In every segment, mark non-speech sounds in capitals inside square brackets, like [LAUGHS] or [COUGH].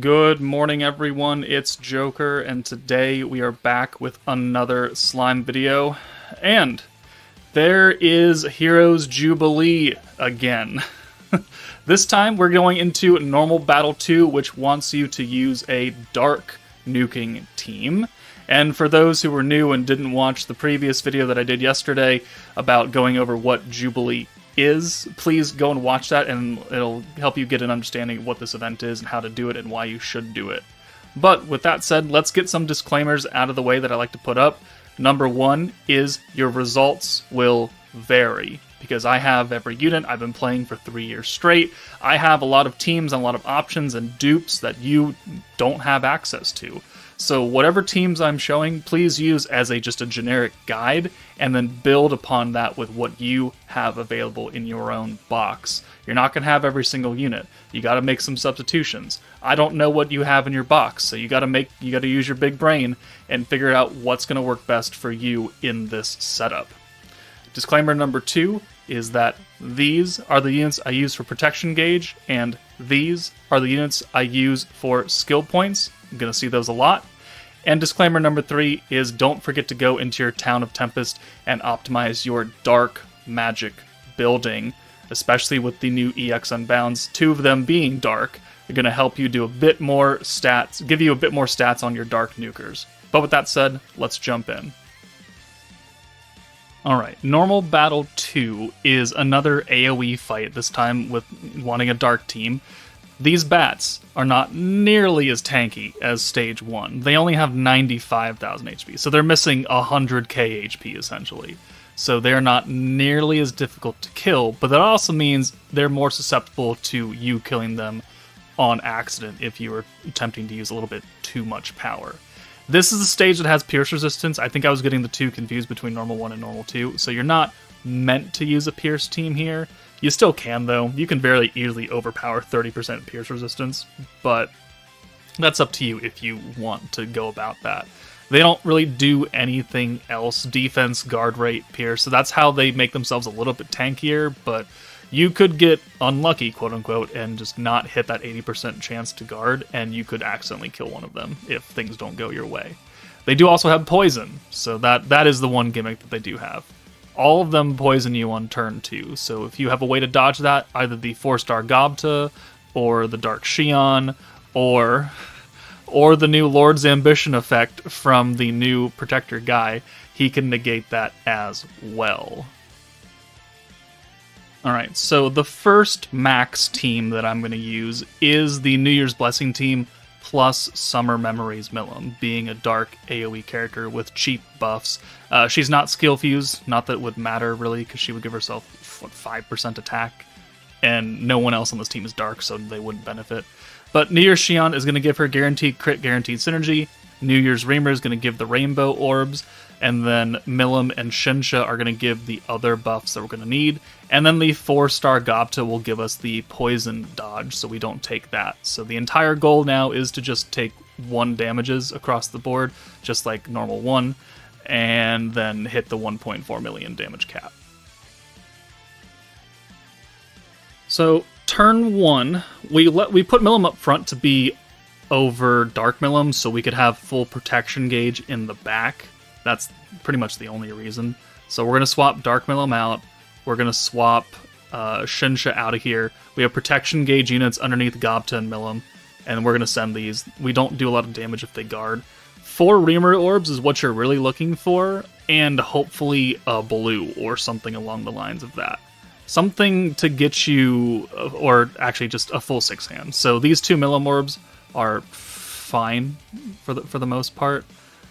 Good morning, everyone. It's Joker, and today we are back with another slime video. And there is Heroes Jubilee again. [LAUGHS] this time we're going into Normal Battle 2, which wants you to use a dark nuking team. And for those who were new and didn't watch the previous video that I did yesterday about going over what Jubilee is, please go and watch that, and it'll help you get an understanding of what this event is and how to do it and why you should do it. But with that said, let's get some disclaimers out of the way that I like to put up. Number one is your results will vary because I have every unit. I've been playing for three years straight. I have a lot of teams and a lot of options and dupes that you don't have access to. So whatever teams I'm showing, please use as a just a generic guide and then build upon that with what you have available in your own box. You're not going to have every single unit. You got to make some substitutions. I don't know what you have in your box, so you got to make you got to use your big brain and figure out what's going to work best for you in this setup. Disclaimer number 2 is that these are the units I use for protection gauge and these are the units I use for skill points. I'm going to see those a lot. And disclaimer number three is don't forget to go into your Town of Tempest and optimize your dark magic building, especially with the new EX Unbounds, two of them being dark. They're going to help you do a bit more stats, give you a bit more stats on your dark nukers. But with that said, let's jump in. Alright, Normal Battle 2 is another AoE fight, this time with wanting a dark team. These bats are not nearly as tanky as stage 1. They only have 95,000 HP, so they're missing 100k HP essentially. So they're not nearly as difficult to kill, but that also means they're more susceptible to you killing them on accident if you were attempting to use a little bit too much power. This is the stage that has pierce resistance. I think I was getting the two confused between normal 1 and normal 2, so you're not meant to use a pierce team here. You still can, though. You can very easily overpower 30% pierce resistance, but that's up to you if you want to go about that. They don't really do anything else defense, guard rate, pierce, so that's how they make themselves a little bit tankier, but you could get unlucky, quote unquote, and just not hit that 80% chance to guard, and you could accidentally kill one of them if things don't go your way. They do also have poison, so that that is the one gimmick that they do have all of them poison you on turn two. So if you have a way to dodge that, either the four star Gobta or the Dark Shion or or the new Lord's Ambition effect from the new Protector guy, he can negate that as well. Alright, so the first max team that I'm going to use is the New Year's Blessing team plus Summer Memories Milim, being a dark AoE character with cheap buffs. Uh, she's not skill fused, not that it would matter really, because she would give herself what five percent attack, and no one else on this team is dark, so they wouldn't benefit. But New Year's Shion is going to give her guaranteed crit, guaranteed synergy. New Year's Reamer is going to give the rainbow orbs, and then Milim and Shinsha are going to give the other buffs that we're going to need. And then the 4-star Gobta will give us the poison dodge, so we don't take that. So the entire goal now is to just take 1 damages across the board, just like normal 1, and then hit the 1.4 million damage cap. So turn 1, we let we put Milim up front to be over Dark Milim so we could have full protection gauge in the back that's pretty much the only reason. So we're going to swap Dark Milim out. We're going to swap uh, Shinsha out of here. We have protection gauge units underneath Gobta and Milim, and we're going to send these. We don't do a lot of damage if they guard. Four Reamer Orbs is what you're really looking for, and hopefully a blue or something along the lines of that. Something to get you, or actually just a full six hand. So these two Milim Orbs are fine for the for the most part.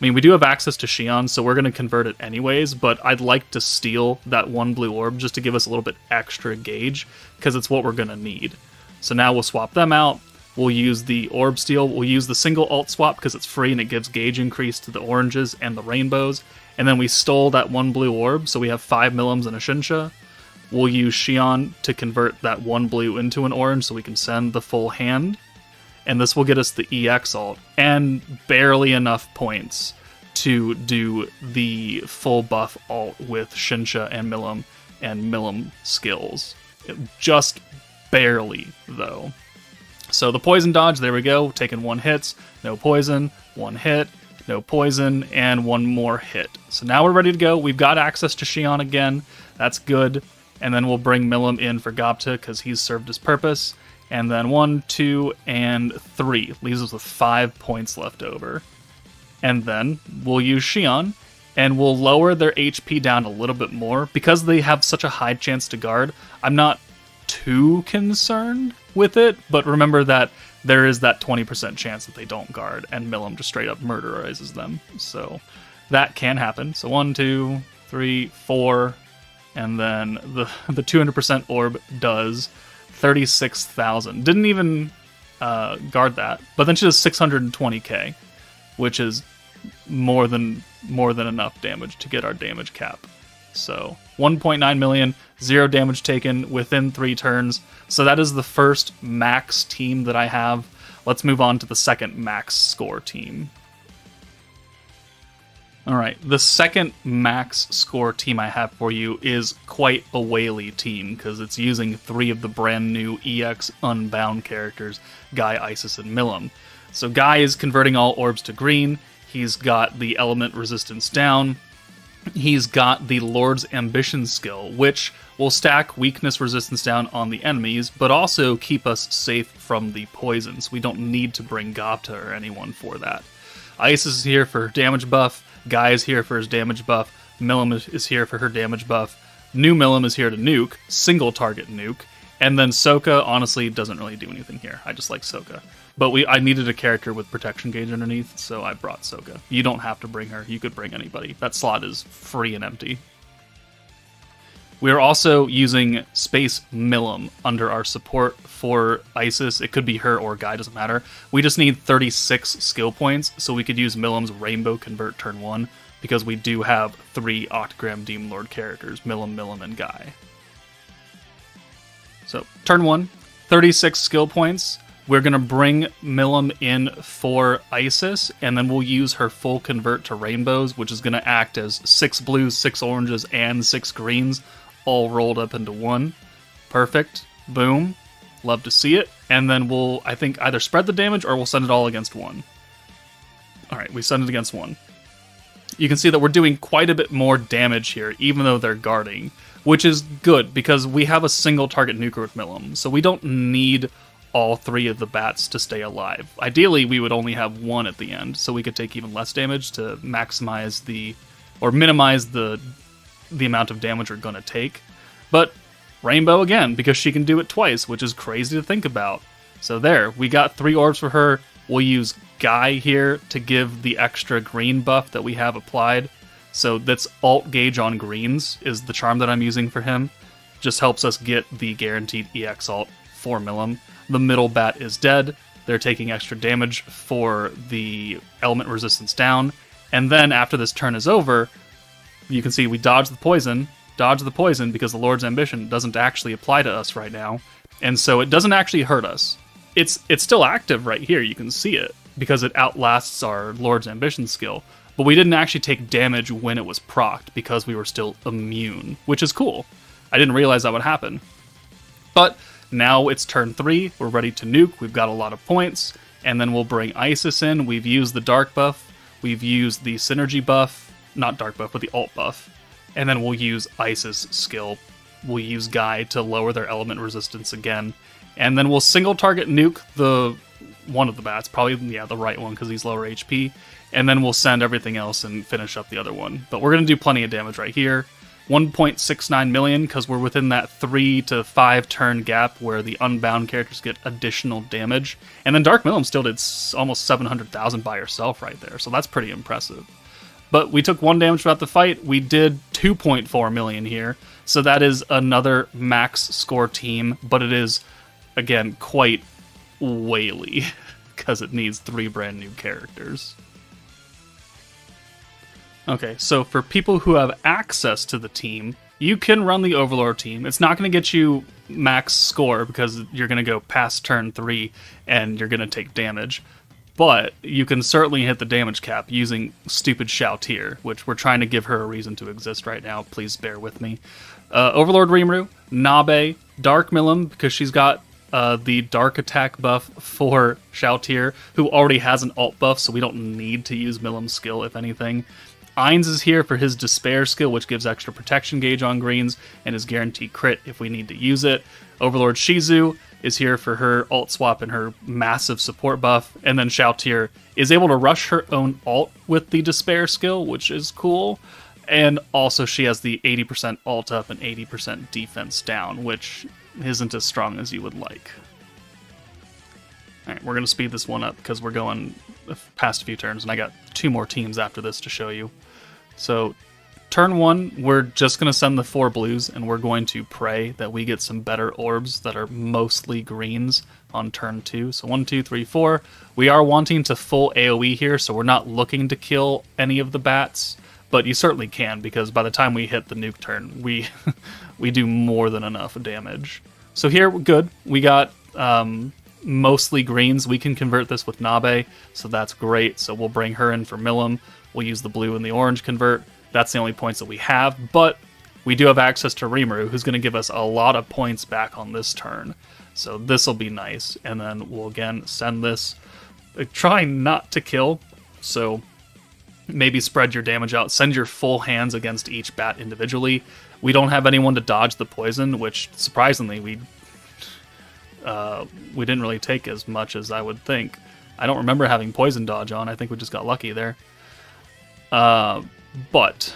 I mean, we do have access to Shion, so we're going to convert it anyways, but I'd like to steal that one blue orb just to give us a little bit extra gauge, because it's what we're going to need. So now we'll swap them out. We'll use the orb steal. We'll use the single alt swap because it's free and it gives gauge increase to the oranges and the rainbows. And then we stole that one blue orb, so we have five Milims and a Shinsha. We'll use Shion to convert that one blue into an orange so we can send the full hand and this will get us the EX alt and barely enough points to do the full buff alt with Shinsha and Milim and Milim skills. Just barely, though. So the poison dodge, there we go, taking one hits, no poison, one hit, no poison, and one more hit. So now we're ready to go. We've got access to Shion again. That's good. And then we'll bring Milim in for Gobta because he's served his purpose. And then one, two, and three leaves us with five points left over. And then we'll use Shion and we'll lower their HP down a little bit more because they have such a high chance to guard. I'm not too concerned with it, but remember that there is that 20% chance that they don't guard, and Milim just straight up murderizes them. So that can happen. So one, two, three, four, and then the [LAUGHS] the 200% orb does 36,000. Didn't even uh, guard that, but then she does 620k, which is more than more than enough damage to get our damage cap. So 1.9 million, zero damage taken within three turns. So that is the first max team that I have. Let's move on to the second max score team. All right, the second max score team I have for you is quite a whaley team because it's using three of the brand new EX Unbound characters, Guy, Isis, and Milim. So Guy is converting all orbs to green. He's got the element resistance down. He's got the Lord's Ambition skill, which will stack weakness resistance down on the enemies, but also keep us safe from the poisons. We don't need to bring Gobta or anyone for that. Isis is here for damage buff. Guy is here for his damage buff. Milim is here for her damage buff. New Milim is here to nuke, single target nuke. And then Soka honestly doesn't really do anything here. I just like Soka. But we I needed a character with protection gauge underneath, so I brought Soka. You don't have to bring her. You could bring anybody. That slot is free and empty. We are also using Space Milim under our support for Isis. It could be her or Guy, doesn't matter. We just need 36 skill points, so we could use Milim's Rainbow Convert turn 1, because we do have three Octagram Demon Lord characters, Milim, Milim, and Guy. So, turn 1, 36 skill points. We're going to bring Milim in for Isis, and then we'll use her full convert to rainbows, which is going to act as six blues, six oranges, and six greens, all rolled up into one. Perfect. Boom. Love to see it. And then we'll, I think, either spread the damage or we'll send it all against one. All right, we send it against one. You can see that we're doing quite a bit more damage here, even though they're guarding, which is good because we have a single target nuker with Milim, so we don't need all three of the bats to stay alive. Ideally, we would only have one at the end, so we could take even less damage to maximize the or minimize the the amount of damage we're to take. But Rainbow again because she can do it twice, which is crazy to think about. So there, we got three orbs for her. We'll use Guy here to give the extra green buff that we have applied. So that's alt gauge on greens is the charm that I'm using for him. Just helps us get the guaranteed EX alt for Milim. The middle bat is dead. They're taking extra damage for the element resistance down. And then after this turn is over, you can see we dodge the poison, dodge the poison because the Lord's Ambition doesn't actually apply to us right now. And so it doesn't actually hurt us. It's it's still active right here, you can see it, because it outlasts our Lord's Ambition skill. But we didn't actually take damage when it was procced because we were still immune, which is cool. I didn't realize that would happen. But now it's turn three. We're ready to nuke. We've got a lot of points. And then we'll bring Isis in. We've used the dark buff. We've used the synergy buff. Not dark buff, but the alt buff. And then we'll use Isis skill. We'll use Guy to lower their element resistance again. And then we'll single target nuke the one of the bats, probably yeah, the right one because he's lower HP. And then we'll send everything else and finish up the other one. But we're gonna do plenty of damage right here. 1.69 million because we're within that three to five turn gap where the unbound characters get additional damage. And then Dark Milim still did almost 700,000 by herself right there, so that's pretty impressive. But we took one damage throughout the fight. We did 2.4 million here, so that is another max score team, but it is, again, quite whaley [LAUGHS] because it needs three brand new characters. Okay, so for people who have access to the team, you can run the Overlord team. It's not going to get you max score because you're going to go past turn three and you're going to take damage. But you can certainly hit the damage cap using stupid Shalltear, which we're trying to give her a reason to exist right now. Please bear with me. Uh, Overlord Rimuru, Nabe, Dark Milim, because she's got uh, the dark attack buff for Shalltear, who already has an alt buff, so we don't need to use Milim's skill, if anything. Ainz is here for his Despair skill, which gives extra protection gauge on greens and is guaranteed crit if we need to use it. Overlord Shizu is here for her alt swap and her massive support buff. And then Shalltear is able to rush her own alt with the Despair skill, which is cool. And also, she has the 80% alt up and 80% defense down, which isn't as strong as you would like. All right, we're going to speed this one up because we're going past a few turns, and I got two more teams after this to show you. So, turn one, we're just going to send the four blues, and we're going to pray that we get some better orbs that are mostly greens on turn two. So, one, two, three, four. We are wanting to full AoE here, so we're not looking to kill any of the bats, but you certainly can because by the time we hit the nuke turn, we [LAUGHS] we do more than enough damage. So here, good. We got um, mostly greens. We can convert this with Nabe, so that's great. So we'll bring her in for Milim. We'll use the blue and the orange convert. That's the only points that we have, but we do have access to Rimuru, who's going to give us a lot of points back on this turn. So this will be nice. And then we'll again send this. Uh, try not to kill, so maybe spread your damage out. Send your full hands against each bat individually. We don't have anyone to dodge the poison, which surprisingly we uh, we didn't really take as much as I would think. I don't remember having poison dodge on. I think we just got lucky there. Uh, but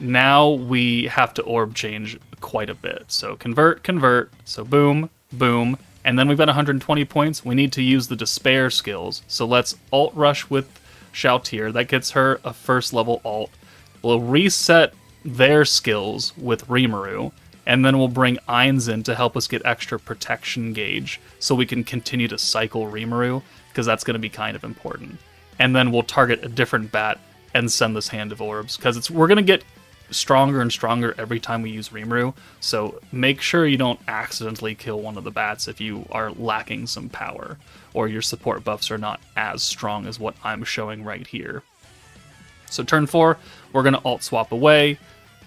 now we have to orb change quite a bit. So convert, convert. So boom, boom. And then we've got 120 points. We need to use the despair skills. So let's alt rush with Shalltear. That gets her a first level alt. We'll reset their skills with Rimuru, and then we'll bring Ainz in to help us get extra protection gauge so we can continue to cycle Rimuru, because that's going to be kind of important. And then we'll target a different bat and send this Hand of Orbs, because it's we're to get stronger and stronger every time we use Rimuru, so make sure you don't accidentally kill one of the bats if you are lacking some power, or your support buffs are not as strong as what I'm showing right here. So turn 4, we're to alt swap away,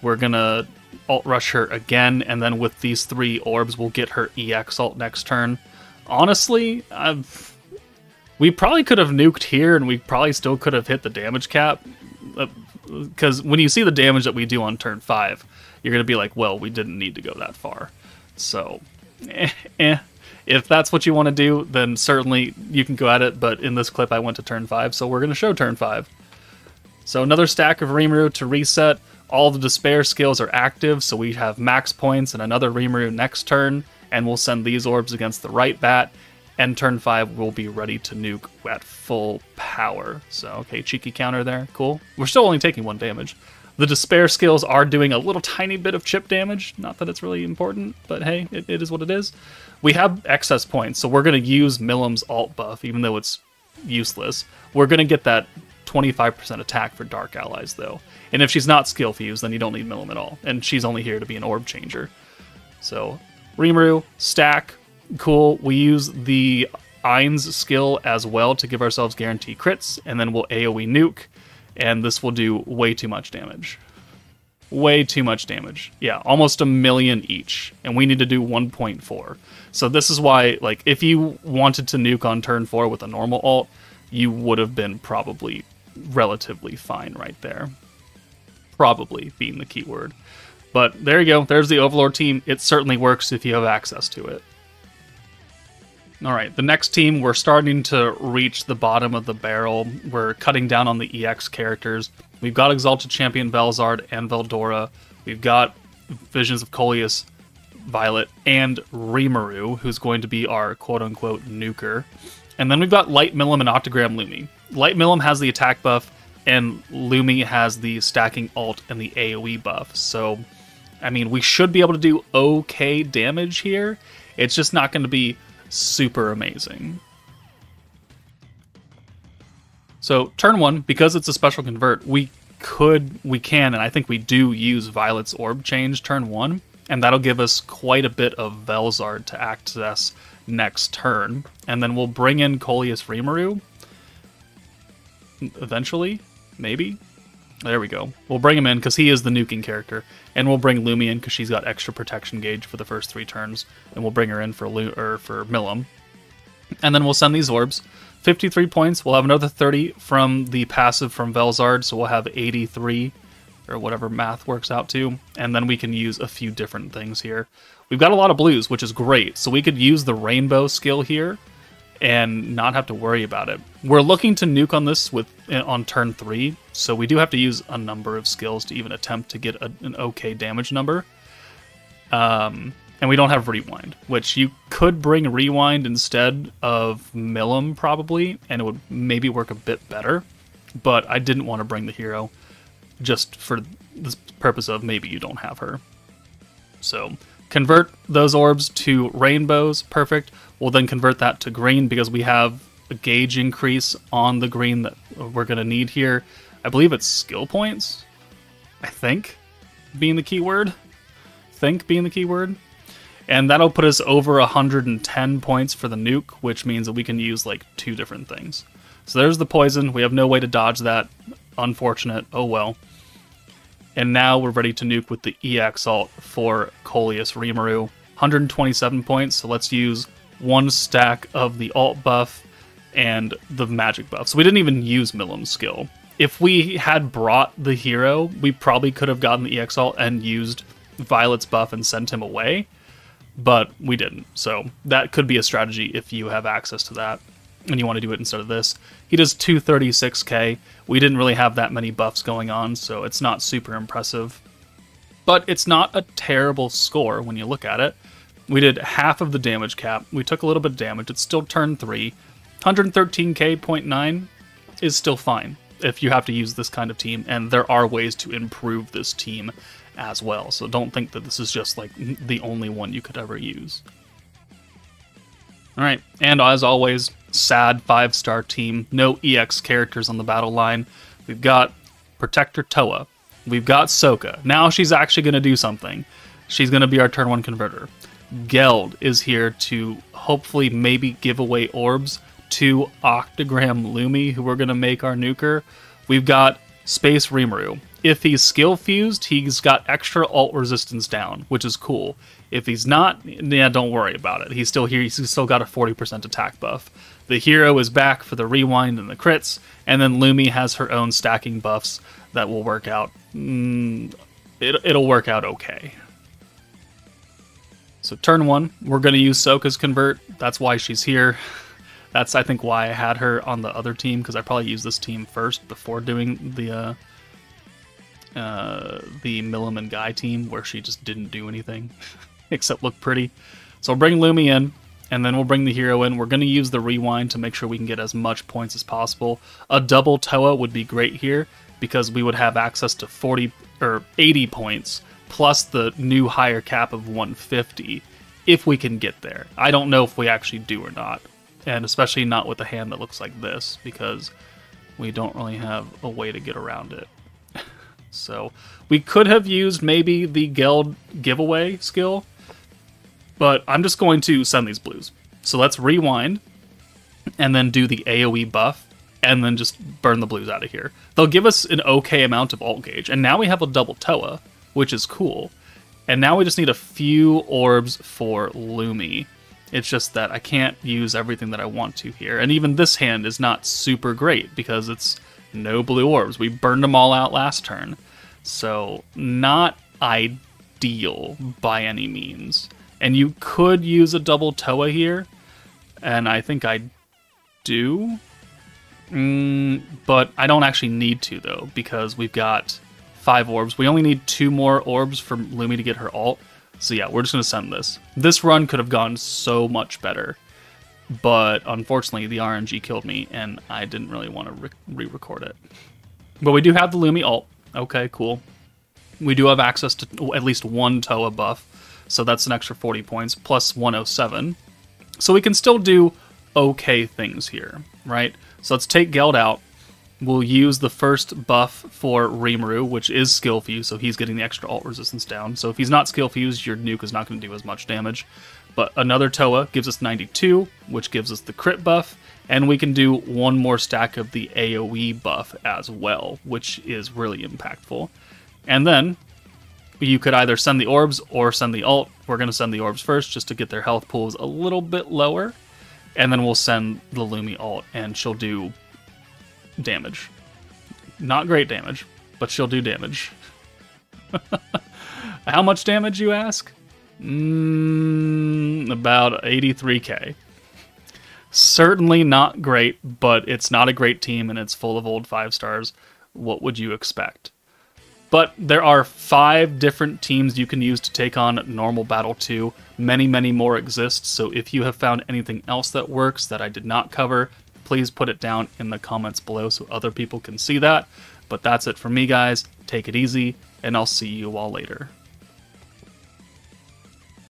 we're gonna alt rush her again, and then with these three orbs, we'll get her EX alt next turn. Honestly, I've, we probably could have nuked here, and we probably still could have hit the damage cap. Because uh, when you see the damage that we do on turn 5, you're going to be like, well, we didn't need to go that far. So, eh, eh. If that's what you want to do, then certainly you can go at it, but in this clip I went to turn 5, so we're going to show turn 5. So another stack of Rimuru to reset. All the despair skills are active, so we have max points and another Rimuru next turn, and we'll send these orbs against the right bat, and turn 5 we'll be ready to nuke at full power. So, okay, cheeky counter there, cool. We're still only taking one damage. The despair skills are doing a little tiny bit of chip damage, not that it's really important, but hey, it, it is what it is. We have excess points, so we're going to use Milim's alt buff, even though it's useless. We're going to get that 25% attack for Dark allies, though. And if she's not skill fused, then you don't need Milim at all. And she's only here to be an orb changer. So, Rimuru, stack, cool. We use the Ainz skill as well to give ourselves guarantee crits, and then we'll AoE nuke, and this will do way too much damage. Way too much damage. Yeah, almost a million each, and we need to do 1.4. So this is why, like, if you wanted to nuke on turn 4 with a normal alt, you would have been probably relatively fine right there. Probably being the keyword. But there you go. There's the Overlord team. It certainly works if you have access to it. All right, the next team, we're starting to reach the bottom of the barrel. We're cutting down on the EX characters. We've got Exalted Champion Velzard and Veldora. We've got Visions of Coleus, Violet, and Rimuru, who's going to be our quote unquote nuker. And then we've got Light Milim and Octagram Lumi. Light Milim has the attack buff, and Lumi has the stacking alt and the AoE buff. So, I mean, we should be able to do okay damage here. It's just not going to be super amazing. So, turn one, because it's a special convert, we could, we can, and I think we do use Violet's Orb Change turn one, and that'll give us quite a bit of Velzard to access next turn, and then we'll bring in Coleus Rimuru eventually, maybe. There we go. We'll bring him in because he is the nuking character, and we'll bring Lumi in because she's got extra protection gauge for the first three turns, and we'll bring her in for Lu- or for Milim, and then we'll send these orbs. 53 points. We'll have another 30 from the passive from Velzard, so we'll have 83 or whatever math works out to, and then we can use a few different things here. We've got a lot of blues, which is great, so we could use the rainbow skill here and not have to worry about it. We're looking to nuke on this with eh, on turn three, so we do have to use a number of skills to even attempt to get a, an okay damage number. Um, and we don't have rewind, which you could bring rewind instead of Milim probably, and it would maybe work a bit better. But I didn't want to bring the hero just for the purpose of maybe you don't have her. So convert those orbs to rainbows, perfect. We'll then convert that to green because we have a gauge increase on the green that we're going to need here. I believe it's skill points, I think, being the keyword. Think being the keyword. And that'll put us over 110 points for the nuke, which means that we can use like two different things. So there's the poison. We have no way to dodge that. Unfortunate. Oh well. And now we're ready to nuke with the EX alt for Coleus Rimuru. 127 points, so let's use one stack of the alt buff and the magic buff. So we didn't even use Milim's skill. If we had brought the hero, we probably could have gotten the EX alt and used Violet's buff and sent him away, but we didn't. So that could be a strategy if you have access to that and you want to do it instead of this. He does 236k. We didn't really have that many buffs going on, so it's not super impressive. But it's not a terrible score when you look at it. We did half of the damage cap. We took a little bit of damage. It's still turn 3. 113k point nine is still fine if you have to use this kind of team, and there are ways to improve this team as well. So don't think that this is just like the only one you could ever use. All right, and as always, sad five star team. No EX characters on the battle line. We've got Protector Towa. We've got Soka. Now she's actually going to do something. She's going to be our turn one converter. Geld is here to hopefully maybe give away orbs to Octagram Lumi, who we're going to make our nuker. We've got Space Rimuru. If he's skill fused, he's got extra alt resistance down, which is cool. If he's not, yeah, don't worry about it. He's still here. He's still got a 40% attack buff. The hero is back for the rewind and the crits, and then Lumi has her own stacking buffs that will work out. Mm, it, it'll work out okay. So turn one, we're going to use Soka's convert. That's why she's here. That's I think why I had her on the other team because I probably used this team first before doing the uh, uh, the Milliman Guy team where she just didn't do anything [LAUGHS] except look pretty. So I'll bring Lumi in, and then we'll bring the hero in. We're going to use the rewind to make sure we can get as much points as possible. A double Towa would be great here because we would have access to 40 or 80 points plus the new higher cap of 150 if we can get there. I don't know if we actually do or not, and especially not with a hand that looks like this because we don't really have a way to get around it. [LAUGHS] so we could have used maybe the Geld giveaway skill, but I'm just going to send these blues. So let's rewind and then do the AoE buff and then just burn the blues out of here. They'll give us an okay amount of alt gauge, and now we have a double Towa, which is cool. And now we just need a few orbs for Lumi. It's just that I can't use everything that I want to here. And even this hand is not super great because it's no blue orbs. We burned them all out last turn. So, not ideal by any means. And you could use a double Towa here, and I think I do. Mm, but I don't actually need to, though, because we've got five orbs. We only need two more orbs for Lumi to get her alt. So yeah, we're just going to send this. This run could have gone so much better. But unfortunately, the RNG killed me, and I didn't really want to re-record it. But we do have the Lumi alt. Okay, cool. We do have access to at least one Towa buff, so that's an extra 40 points, plus 107. So we can still do okay things here, right? So let's take Geld out. We'll use the first buff for Rimuru, which is skill fuse, so he's getting the extra alt resistance down. So if he's not skill fused, your nuke is not going to do as much damage. But another Towa gives us 92, which gives us the crit buff, and we can do one more stack of the AoE buff as well, which is really impactful. And then you could either send the orbs or send the alt. We're going to send the orbs first just to get their health pools a little bit lower. And then we'll send the Lumi alt, and she'll do damage. Not great damage, but she'll do damage. [LAUGHS] How much damage, you ask? Mm, about 83k. Certainly not great, but it's not a great team and it's full of old five stars. What would you expect? But there are five different teams you can use to take on normal Battle 2. Many, many more exist, so if you have found anything else that works that I did not cover, please put it down in the comments below so other people can see that. But that's it for me, guys. Take it easy, and I'll see you all later.